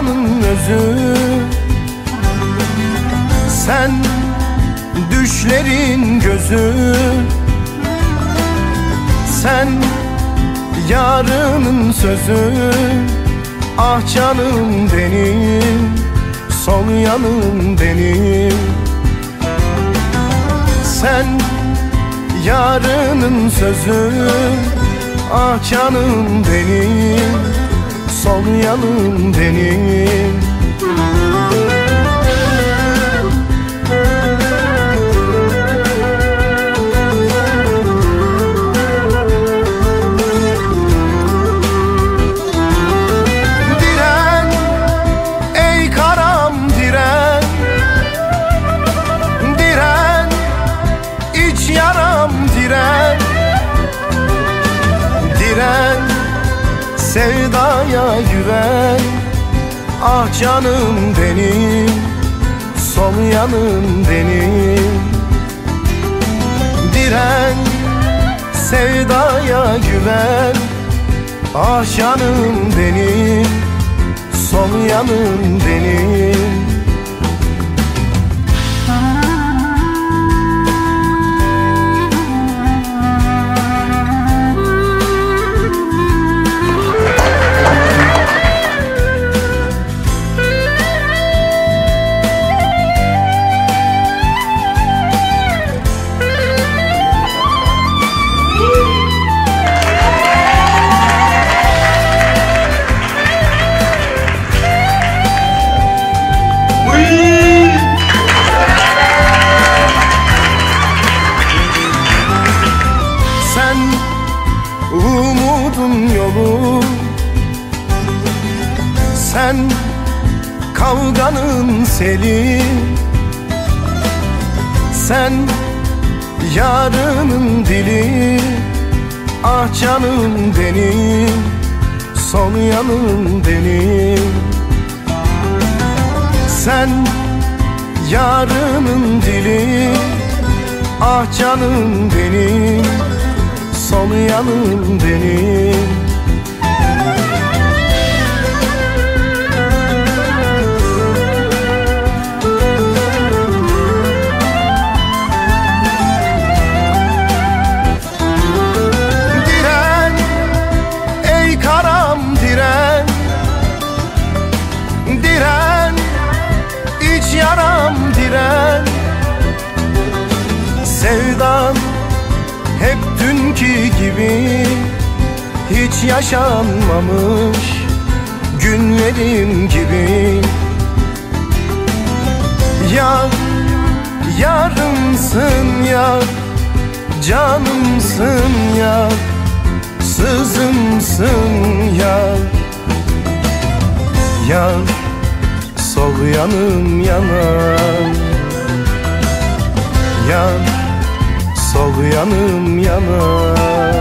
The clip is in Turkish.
sevdanın özü. Sen düşlerin gözü. Sen yarının sözü. Ah canım benim Sol yanım benim. Sen yarının sözü. Ah canım benim. Sol yanım benim sevdaya güven. Ah canım benim Sol yanım benim. Diren sevdaya güven. Ah canım benim Sol yanım benim Sen kavganın seli. Sen yarının dili Ah canım benim Son yanım benim. Sen yarının dili Ah canım benim Son yanım benim yaram diren. Sevdan hep dünkü gibi Hiç yaşanmamış günlerim gibi. Yar, yarımsın yar Canımsın yar Sızımsın yar Yar yanım yanar Yar sol yanım yanar